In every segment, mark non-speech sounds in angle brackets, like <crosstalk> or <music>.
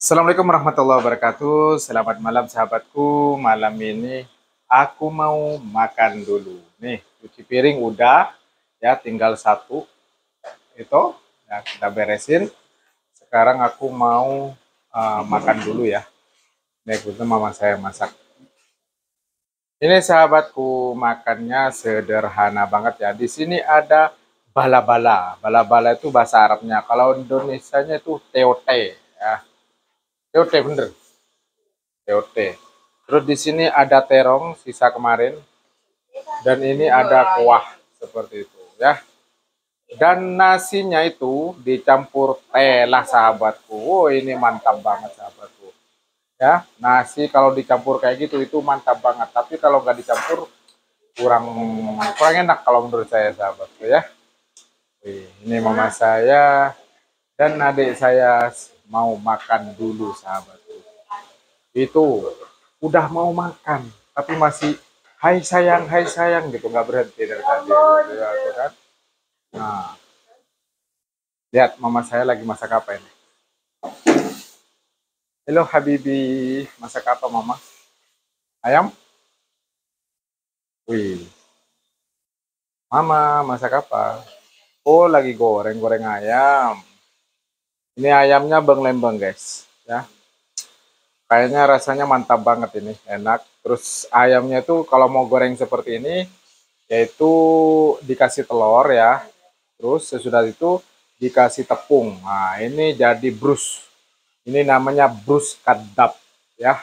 Assalamualaikum warahmatullahi wabarakatuh. Selamat malam sahabatku. Malam ini aku mau makan dulu. Nih, cuci piring udah. Ya, tinggal satu. Itu ya kita beresin. Sekarang aku mau uh, makan dulu ya. Nih, kebetulan mama saya masak. Ini sahabatku, makannya sederhana banget ya. Di sini ada bala-bala. Bala-bala itu bahasa Arabnya. Kalau Indonesia-nya itu teote ya TOT bener. TOT. Terus di sini ada terong sisa kemarin dan ini ada kuah seperti itu ya. Dan nasinya itu dicampur teh lah sahabatku. Oh ini mantap banget sahabatku. Ya, nasi kalau dicampur kayak gitu itu mantap banget. Tapi kalau nggak dicampur kurang kurang enak kalau menurut saya sahabatku ya. Ini mama saya dan adik saya mau makan dulu sahabat. Itu udah mau makan tapi masih hai sayang hai sayang gitu. Nggak berhenti dari tadi gitu, ya, kan. Nah. Lihat mama saya lagi masak apa ini? Halo Habibi. Masak apa mama? Ayam? Wih. Mama masak apa? Oh lagi goreng goreng ayam ini ayamnya beng lembeng guys, ya. Kayaknya rasanya mantap banget ini, enak. Terus ayamnya itu kalau mau goreng seperti ini, yaitu dikasih telur ya. Terus sesudah itu dikasih tepung. Nah ini jadi brus. Ini namanya brus kadap ya.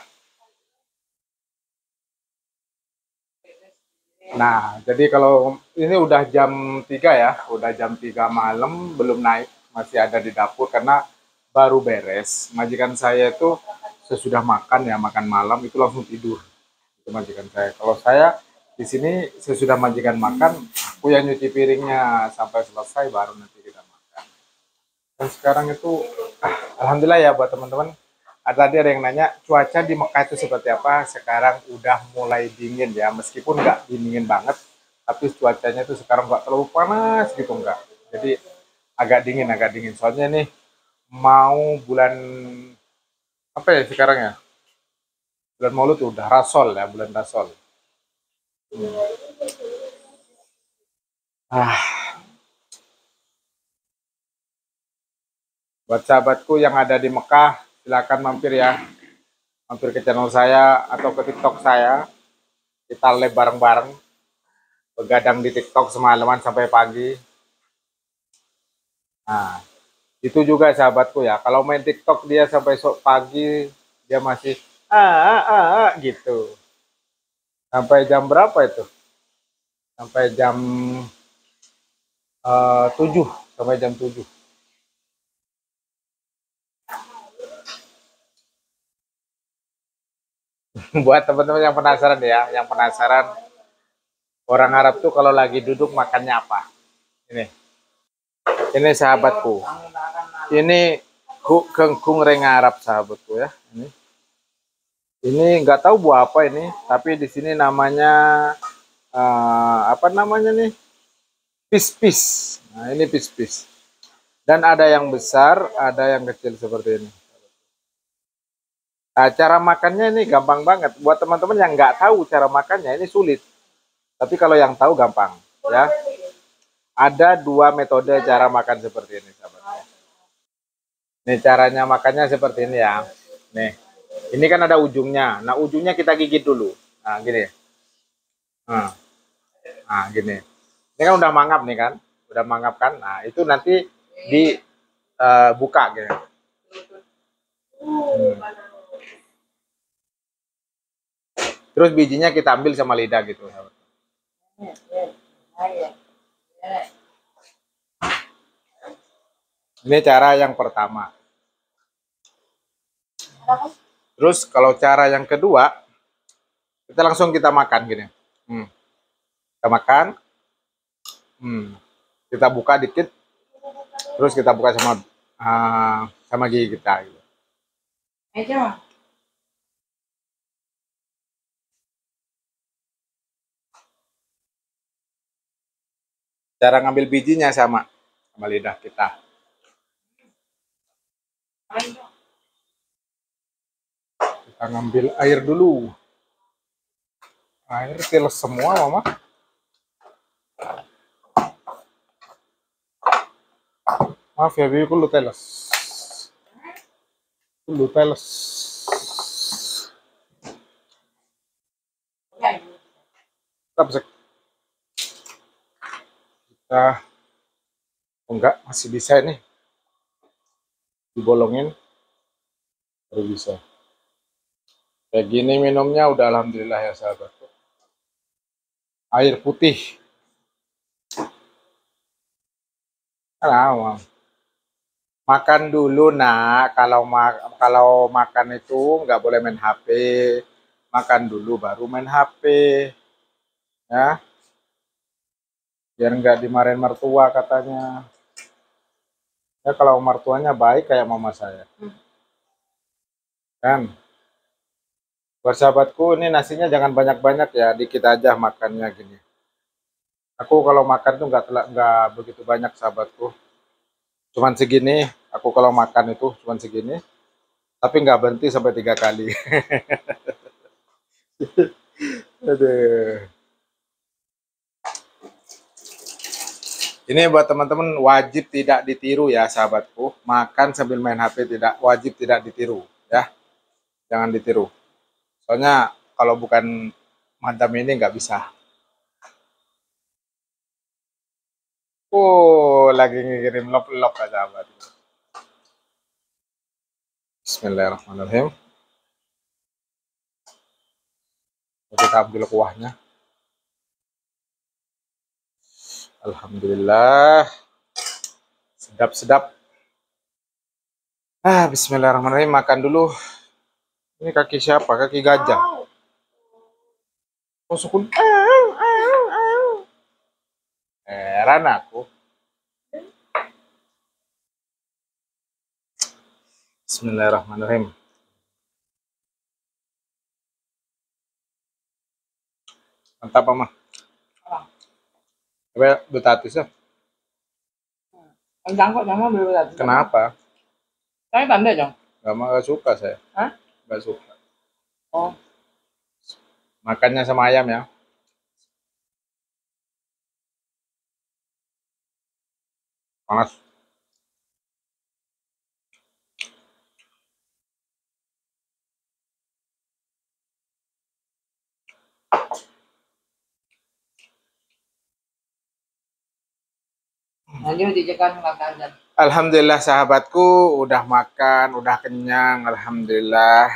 Nah, jadi kalau ini udah jam 3 ya, udah jam 3 malam, belum naik masih ada di dapur karena baru beres. Majikan saya itu sesudah makan ya makan malam itu langsung tidur. Itu majikan saya. Kalau saya di sini sesudah majikan makan, aku yang nyuci piringnya sampai selesai baru nanti kita makan. Dan sekarang itu ah, alhamdulillah ya buat teman-teman. Ada tadi ada yang nanya cuaca di Mekah itu seperti apa? Sekarang udah mulai dingin ya, meskipun nggak dingin banget, tapi cuacanya itu sekarang nggak terlalu panas gitu nggak. Jadi agak dingin agak dingin. Soalnya nih mau bulan apa ya sekarang ya? Bulan Maulud udah rasol ya bulan rasol. Hmm. ah. Buat sahabatku yang ada di Mekah silakan mampir ya. Mampir ke channel saya atau ke TikTok saya. Kita live bareng-bareng. Begadang di TikTok semalaman sampai pagi Nah, itu juga sahabatku ya. Kalau main TikTok dia sampai sok pagi dia masih ah, ah, ah, ah gitu. Sampai jam berapa itu? Sampai jam uh, 7, sampai jam 7. <laughs> Buat teman-teman yang penasaran ya, yang penasaran orang Arab tuh kalau lagi duduk makannya apa? Ini. Ini sahabatku. Ini kengkung reng Arab sahabatku ya. Ini. Ini nggak tahu buah apa ini, tapi di sini namanya uh, apa namanya nih? Pis-pis. Nah, ini pis-pis. Dan ada yang besar, ada yang kecil seperti ini. Nah, cara makannya ini gampang banget. Buat teman-teman yang nggak tahu cara makannya ini sulit. Tapi kalau yang tahu gampang, ya ada dua metode cara makan seperti ini sahabat Nih caranya makannya seperti ini ya. Nih, ini kan ada ujungnya. Nah ujungnya kita gigit dulu. Nah gini. Nah, nah gini. Ini kan udah mangap nih kan, udah mangap kan. Nah itu nanti dibuka uh, gitu. Hmm. Terus bijinya kita ambil sama lidah gitu. Ini cara yang pertama. Terus kalau cara yang kedua, kita langsung kita makan gini. Hmm. Kita makan. Hmm. Kita buka dikit. Terus kita buka sama uh, sama gigi kita. Gitu. Cara ngambil bijinya sama sama lidah kita. kita ngambil air dulu. Air tiles semua mama. Maaf ya bibi lu teles lu teles Kita oh enggak masih bisa ini dibolongin baru bisa. Kayak gini minumnya udah alhamdulillah ya sahabat. Air putih. Kenapa? Makan dulu nak. Kalau ma kalau makan itu nggak boleh main HP. Makan dulu baru main HP ya biar nggak dimarahin mertua katanya. Ya kalau mertuanya baik kayak mama saya. Kan? Buat sahabatku ini nasinya jangan banyak-banyak ya. Dikit aja makannya gini. Aku kalau makan tuh nggak nggak begitu banyak sahabatku. Cuman segini aku kalau makan itu cuman segini tapi nggak berhenti sampai tiga kali. <laughs> Aduh. Ini buat teman-teman wajib tidak ditiru ya sahabatku. Makan sambil main HP tidak wajib tidak ditiru ya. Jangan ditiru. Soalnya kalau bukan madam ini nggak bisa. Oh, lagi ngirim lop-lop ya sahabat. Bismillahirrahmanirrahim. Kita ambil kuahnya. Alhamdulillah. Sedap-sedap. Ah, bismillahirrahmanirrahim. Makan dulu. Ini kaki siapa? Kaki gajah. Oh, sukun. Heran aku. Bismillahirrahmanirrahim. Mantap, Mama. Coba betatis ya. Ang kok sama beli betatis. Kenapa? Saya tanda dong. Gak mau gak suka saya. Hah? Gak suka. Oh. Makannya sama ayam ya. Panas. Alhamdulillah sahabatku udah makan, udah kenyang, alhamdulillah.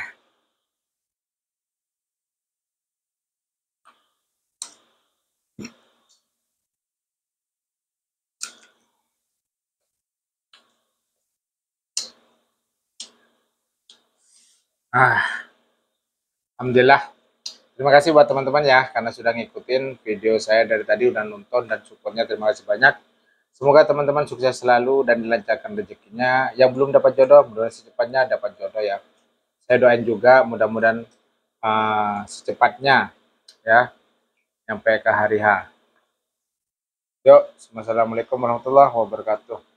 Ah. Alhamdulillah. Terima kasih buat teman-teman ya karena sudah ngikutin video saya dari tadi udah nonton dan supportnya terima kasih banyak. Semoga teman-teman sukses selalu dan dilancarkan rezekinya. Yang belum dapat jodoh, mudah secepatnya dapat jodoh ya. Saya doain juga mudah-mudahan uh, secepatnya ya sampai ke hari H. Yuk, Assalamualaikum warahmatullahi wabarakatuh.